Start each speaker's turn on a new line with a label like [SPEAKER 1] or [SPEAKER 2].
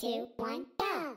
[SPEAKER 1] two, one, go!